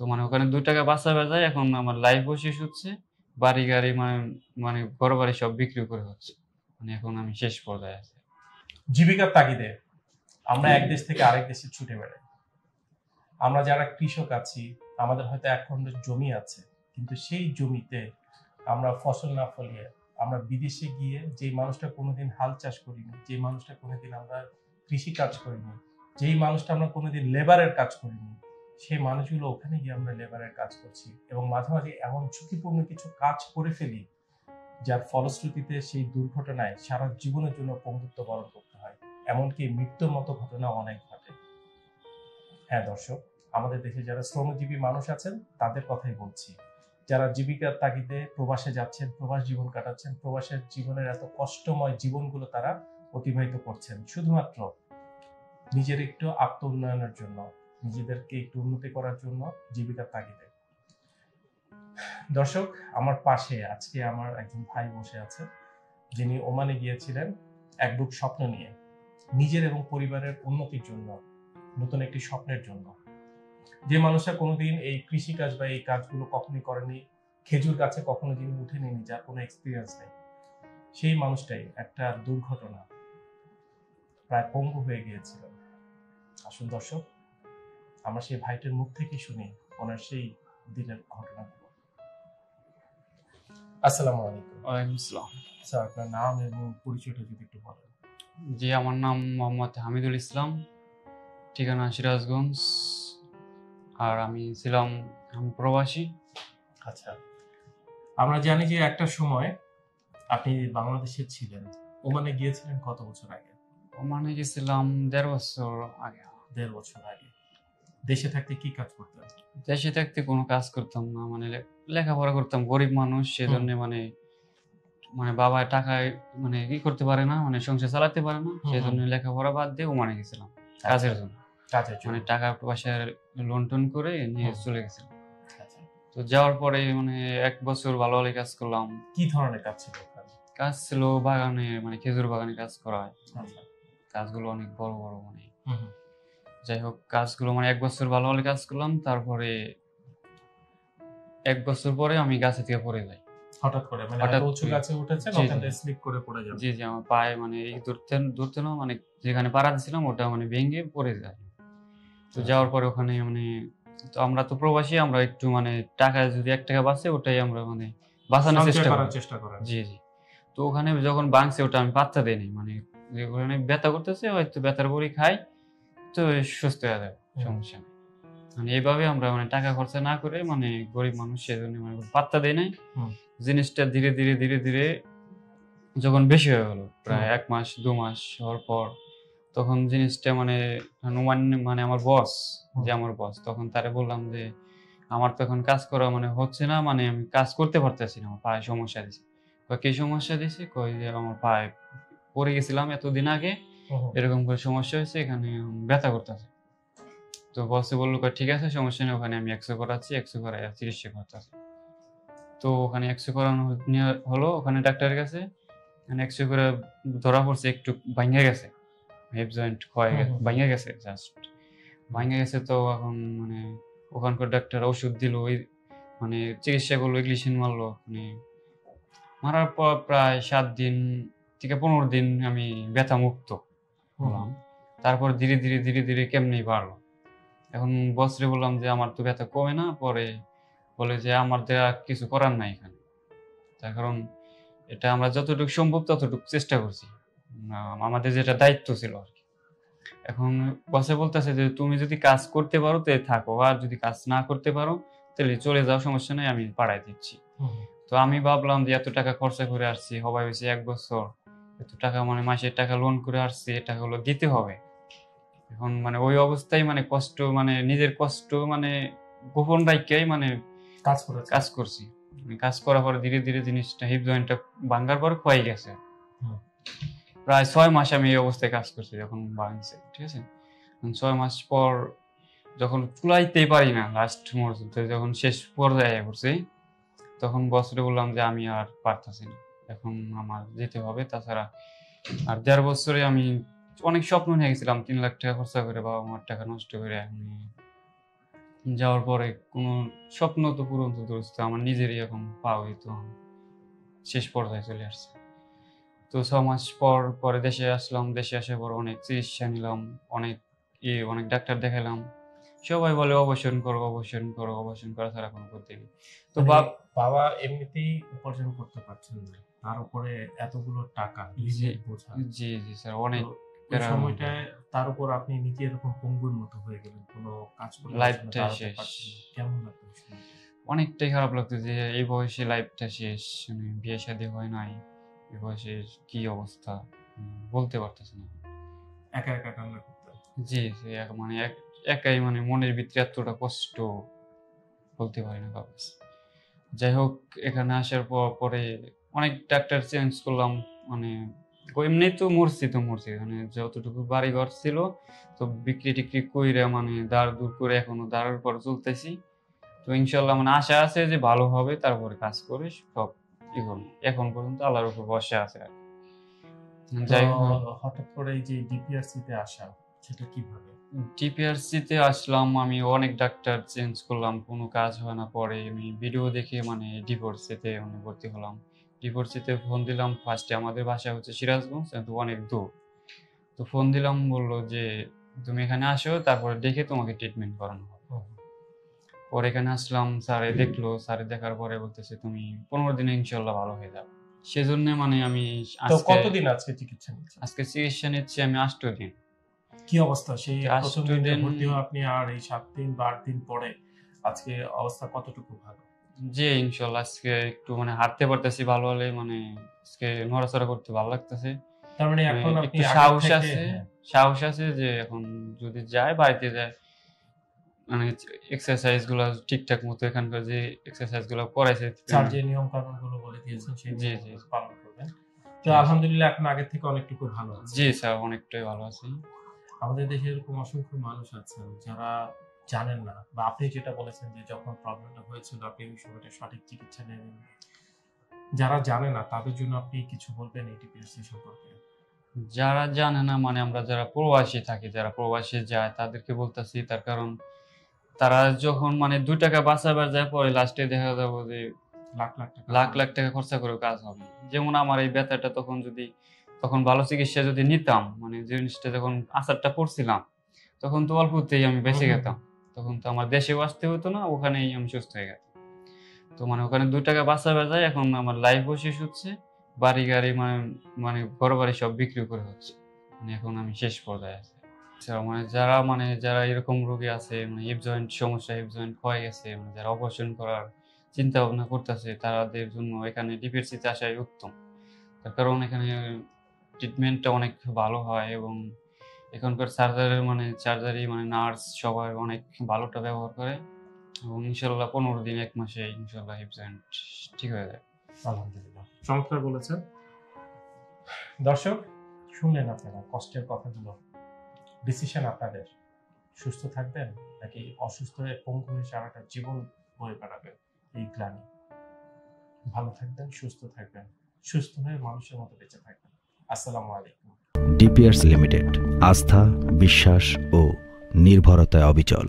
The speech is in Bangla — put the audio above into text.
তো মানে ওখানে দুই টাকা বাঁচা যায় এখন আমার লাইফও শেষ হচ্ছে বাড়ি গাড়ি মানে মানে ঘর বাড়ি সব বিক্রি করে হচ্ছে। মানে এখন আমি শেষ পর্যায়ে আছি। জীবিকার তাগিদে আমরা এক দেশ থেকে আরেক দেশে ছুটে বেড়াই। আমরা যারা কৃষক আছি আমাদের হয়তো এক খণ্ড জমি আছে কিন্তু সেই জমিতে আমরা ফসল না ফলিয়ে আমরা বিদেশে গিয়ে যে মানুষটা কোনোদিন হাল চাষ করিনি যে মানুষটা কোনোদিন আমরা কৃষি কাজ করিনি যেই মানুষটা আমরা কোনোদিন লেবারের কাজ করিনি সেই মানুষগুলো ওখানে গিয়ে আমরা লেবারের কাজ করছি এবং মাঝে মাঝে এমন ঝুঁকিপূর্ণ কিছু কাজ করে ফেলি, যার ফলশ্রুতিতে সেই দুর্ঘটনায় সারা জীবনের জন্য পঙ্গুত্ব বরণ করতে হয়। এমনকি মৃত্যুর মতো ঘটনা অনেক ঘটে। হ্যাঁ দর্শক, আমাদের দেশে যারা শ্রমজীবী মানুষ আছেন, তাদের কথাই বলছি। যারা জীবিকার তাগিদে প্রবাসে যাচ্ছেন, প্রবাস জীবন কাটাচ্ছেন, প্রবাসের জীবনের এত কষ্টময় জীবনগুলো তারা অতিবাহিত করছেন, শুধুমাত্র নিজের একটু আত্ম উন্নয়নের জন্য। নিজেদেরকে একটু উন্নতি করার জন্য জীবিকার তাগিদে। দর্শক, আমার পাশে আজকে আমার একজন ভাই বসে আছে, যিনি ওমানে গিয়েছিলেন এক বুক স্বপ্ন নিয়ে। নিজের এবং পরিবারের উন্নতির জন্য, নতুন একটি স্বপ্নের জন্য। যে মানুষরা কোনোদিন এই কৃষিকাজ বা এই কাজগুলো কখনোই করেনি, খেজুর গাছে কখনো যিনি উঠে নেনি যার কোনো এক্সপিরিয়েন্স নেই, সেই মানুষটাই একটা দুর্ঘটনা প্রায় পঙ্গু হয়ে গিয়েছিলেন আসুন দর্শক আমরা সেই ভাইটার মুখ থেকে শুনি ওনার সেই দিনের ঘটনাগুলো আসসালামু আলাইকুম। ওয়ালাইকুম আসসালাম। স্যার আপনার নাম এবং পরিচয়টা যদি একটু বলেন। জি আমার নাম মোহাম্মদ হামিদুল ইসলাম ঠিকানা সিরাজগঞ্জ আর আমি ছিলাম প্রবাসী। আচ্ছা আমরা জানি যে একটা সময় আপনি বাংলাদেশে ছিলেন। ওমানে গিয়েছিলেন কত বছর আগে? ওমানে গেছিলাম দেড় বছর আগে। দেড় বছর আগে। দেশে থাকতে কি কাজ করতেন দেশে থাকতে কোনো কাজ করতাম না মানে লেখাপড়া করতাম গরিব মানুষ সেজন্য মানে মানে বাবা টাকায় মানে কি করতে পারে না মানে সংসার চালাতে পারে না। সেজন্য লেখাপড়া বাদ দিয়ে ওমানে গেছিলাম কাজের জন্য। মানে টাকা পয়সার লোন টোন করে নিয়ে চলে গেছিলাম। আচ্ছা। তো যাওয়ার পরে মানে এক বছর ভালো ভালো কাজ করলাম। কি ধরনের কাজ ছিল কাজ ছিল বাগানে মানে খেজুর বাগানে কাজ করা হয়। আচ্ছা। কাজগুলো অনেক বড় বড় মানে। যাই হোক কাজগুলো মানে এক বছর ভালো ভালো কাজ করলাম তারপরে এক বছর পরে আমি গাছে থেকে পড়ে যাই। হঠাৎ করে মানে হঠাৎ উঁচু গাছে ওখানে স্লিপ করে পড়ে যাবেন জি জি আমার পায়ে মানে এই দূরতে দূরতে না মানে যেখানে পাড়া দিছিলাম ওটা মানে ভেঙে পড়ে যায়। তো যাওয়ার পরে ওখানে মানে তো আমরা তো প্রবাসী আমরা একটু মানে টাকা যদি এক টাকা বাঁচে ওটাই আমরা মানে বাঁচানোর চেষ্টা করার চেষ্টা করেন। জি জি। তো ওখানে যখন বাংছে ওটা আমি পাত্তা দিইনি মানে ওখানে ব্যথা করতেছে হয়তো ব্যথার বড়ি খাই। তো সুস্থ হয়ে যাবে সমস্যা নেই। মানে এইভাবে আমরা মানে টাকা খরচা না করে মানে গরিব মানুষ সেজন্য মানে পাত্তা দেয় নাই। জিনিসটা ধীরে ধীরে ধীরে ধীরে যখন বেশি হয়ে গেল প্রায় এক মাস দু মাস হওয়ার পর তখন জিনিসটা মানে হনুমান মানে আমার বস যে আমার বস তখন তারে বললাম যে আমার তো এখন কাজ করা মানে হচ্ছে না মানে আমি কাজ করতে পারতেছি না আমার পায়ে সমস্যা দিছে। কয়, কি সমস্যা দিছে? কই যে আমার পায়ে পড়ে গেছিলাম এতদিন আগে। এরকম করে সমস্যা হয়েছে এখানে ব্যথা করতেছে। তো বসে বলল ঠিক আছে সমস্যা নেই ওখানে আমি একশো করাচ্ছি একশো করাই চিকিৎসা করতেছি। তো ওখানে একশো করানো হলো ওখানে ডাক্তারের কাছে। একশো করে ধরা পড়ছে একটু ভাঙে গেছে। হেপ জয়েন্ট ক্ষয়। ভাঙে গেছে জাস্ট ভাঙে গেছে তো এখন মানে ওখানকার ডাক্তার ওষুধ দিল ওই মানে চিকিৎসা করল ইংলিশিন মারলো মানে মারার পর প্রায় সাত দিন থেকে পনেরো দিন আমি ব্যথা মুক্ত হলাম। তারপর ধীরে ধীরে ধীরে ধীরে কেমনি বাড়লো। এখন বসরে বললাম যে আমার তো ব্যথা কমে না। পরে বলে যে আমার দেয়া কিছু করার নাই এখানে। তার কারণ এটা আমরা যতটুকু সম্ভব ততটুকু চেষ্টা করছি। আমাদের যেটা দায়িত্ব ছিল আর কি। এখন বসে বলতেছে যে তুমি যদি কাজ করতে পারো তে থাকো। আর যদি কাজ না করতে পারো তাহলে চলে যাও সমস্যা নেই আমি পাড়ায় দিচ্ছি। তো আমি ভাবলাম যে এত টাকা খরচা করে আসছি হবাই হয়েছে এক বছর। এত টাকা মানে মাসের টাকা লোন করে আসছি টাকাগুলো দিতে হবে। এখন মানে ওই অবস্থায় মানে কষ্ট মানে নিজের কষ্ট মানে গোপন রাখিয়াই মানে কাজ করেছেন কাজ করছি। মানে কাজ করার পরে ধীরে ধীরে জিনিসটা হিপ জয়েন্টটা ভাঙ্গার পর ক্ষয়ে গেছে। প্রায় ছয় মাস আমি এই অবস্থায় কাজ করছি যখন ভাঙছে ঠিক আছে? ছয় মাস পর যখন চুলাইতেই পারি না লাস্ট মুহূর্তে যখন শেষ পর্যায়ে করছি তখন বছরে বললাম যে আমি আর পারতাছি না। এখন আমার যেতে হবে। তাছাড়া আর দেড় বছরে আমি অনেক স্বপ্ন নিয়ে গেছিলাম তিন লাখ টাকা খরচা করে বাবা মার টাকা নষ্ট করে আমি যাওয়ার পরে কোনো স্বপ্ন তো পূরণ তো দোস্ত আমার নিজেরই এখন পাওয়াই তো শেষ পর্যায়ে চলে আসছে। তো ছ মাস পর পরে দেশে আসলাম দেশে আসার পর অনেক চিকিৎসা নিলাম অনেক ইয়ে অনেক ডাক্তার দেখালাম। সবাই বলে অবসর করো অবসর করো অবসর করা ছাড়া কোনো নেই। তো মানে বাবা এমনিতেই উপার্জন করতে পারছেন না। তার উপরে এতগুলো টাকা ঋণের বোঝা। জি জি স্যার অনেক ওই সময়টায় তার উপর আপনি নিজে এরকম পঙ্গুর মতো হয়ে গেলেন কোনো কাজ করতে দাঁড়াতে শেষ। কেমন লাগতো অনেকটাই খারাপ লাগতো যে এই বয়সে লাইফটা শেষ মানে বিয়ে শাদী হয় নাই এই বয়সে কি অবস্থা? বলতে পারতেছে না। একা একা কান্না করতেন? জি জি এক- মানে এক- একাই মানে মনের ভিতরে এতটা কষ্ট বলতে পারি না কাগজ যাই হোক এখানে আসার পর পরে অনেক ডাক্তার চেঞ্জ করলাম মানে এমনি তো মরছি তো মরছি মানে যতটুকু বাড়ি ঘর ছিল তো বিক্রি টিক্রি কইরা মানে দাঁড় দূর করে এখনও দাঁড়ার পর চলতেছি। তো ইনশাল্লাহ মানে আশা আছে যে ভালো হবে তারপরে কাজ করে সব ই করব। এখন পর্যন্ত আল্লাহর উপর বসে আছে আর যাই হঠাৎ করে এই যে ডিপিআরসি তে আসা সেটা কীভাবে? আসলাম আমি অনেক ডাক্তার চেঞ্জ করলাম কোনো কাজ হয় না পরে আমি ভিডিও দেখে মানে ডিভোর্সিতে মানে ভর্তি হলাম। ডিভোর্সিতে ফোন দিলাম ফার্স্টে আমাদের বাসা হচ্ছে সিরাজগঞ্জ কিন্তু অনেক দূর। তো ফোন দিলাম বলল যে তুমি এখানে আসো তারপরে দেখে তোমাকে ট্রিটমেন্ট করানো হবে। পরে এখানে আসলাম স্যারে দেখল স্যারে দেখার পরে বলতেছে তুমি পনেরো দিনে ইনশাল্লাহ ভালো হয়ে যাবে। সেজন্য মানে আমি কতদিন আজকে চিকিৎসা আজকে চিকিৎসা নিচ্ছি আমি আষ্ট দিন। কি অবস্থা? সেই প্রথম দিনে দিন- ভর্তি আপনি আর এই সাত দিন বা আট দিন পরে আজকে অবস্থা কতটুকু ভালো? জি ইনশাল্লাহ। আজকে একটু মানে হাঁটতে পারতেছি ভালো হলে মানে আজকে নড়াচড়া করতে ভালো লাগতেছে। তার মানে মানে এখন আপনি একটু সাহস আছে হ্যাঁ, সাহস আছে যে এখন যদি যায় বাড়িতে যায় মানে এক্সারসাইজগুলো ঠিকঠাক মতো এখানকার যে এক্সারসাইজগুলো করাইছে স্যার যে নিয়ম কানুনগুলো বলে দিয়েছেন সেই জি, জি। পালন করবেন। তো আলহামদুলিল্লাহ এখন আগের থেকে অনেকটুকু ভালো আছে। জি স্যার অনেকটাই ভালো আছি। আমাদের দেশে এরকম অসংখ্য মানুষ আছেন যারা জানেন না বা আপনি যেটা বলেছেন যে যখন প্রবলেমটা হয়েছিল আপনি ওই সময়টা সঠিক চিকিৎসা নেবেন যারা জানে না তাদের জন্য আপনি কিছু বলবেন এই ডিপিএসসি সম্পর্কে? যারা জানে না মানে আমরা যারা প্রবাসী থাকি যারা প্রবাসী যায় তাদেরকে বলতেছি তার কারণ তারা যখন মানে দুই টাকা বাঁচাবার যায় পরে লাস্টে দেখা যাব যে লাখ লাখ টাকা। লাখ লাখ টাকা খরচা করে কাজ হবে। যেমন আমার এই ব্যথাটা তখন যদি তখন ভালো চিকিৎসা যদি নিতাম মানে যে জিনিসটা যখন আসারটা পড়ছিলাম তখন তো অল্পতেই আমি বেঁচে। গেতাম তখন তো আমার দেশেও আসতে হতো না, ওখানেই আমি সুস্থ হয়ে গেতাম। তো মানে ওখানে দুই টাকা বাঁচাবে যায় এখন আমার লাইফও শেষ হচ্ছে, বাড়ি গাড়ি মানে মানে ঘর বাড়ি সব বিক্রি করে হচ্ছে। মানে এখন আমি শেষ পর্যায়ে আছি। মানে যারা মানে যারা এরকম রোগী আছে মানে হিপ জয়েন্ট সমস্যা হিপ জয়েন্ট ক্ষয় গেছে মানে যারা অপারেশন করার চিন্তা ভাবনা করতেছে, তাদের জন্য এখানে ডিপিএসসিতে আসাই উত্তম। তার কারণ এখানে ট্রিটমেন্টটা অনেক ভালো হয় এবং এখানকার সার্জারের মানে সার্জারি মানে নার্স সবাই অনেক ভালোটা ব্যবহার করে এবং ইনশাল্লাহ পনেরো দিন, এক মাসে ইনশাল্লাহ হিপ ঠিক হয়ে যায়। আলহামদুলিল্লাহ। চমৎকার বলেছেন। দর্শক, শুনলেন আপনারা কষ্টের কথাগুলো। ডিসিশন আপনাদের। সুস্থ থাকবেন নাকি অসুস্থ হয়ে পঙ্গু হয়ে সারাটা জীবন বয়ে বেড়াবেন? এই গ্লানি। ভালো থাকবেন, সুস্থ থাকবেন। সুস্থ হয়ে মানুষের মতো বেঁচে থাকবেন। আসসালামু আলাইকুম। ডিপিআরস লিমিটেড আস্থা বিশ্বাস ও নির্ভরতায় অবিচল।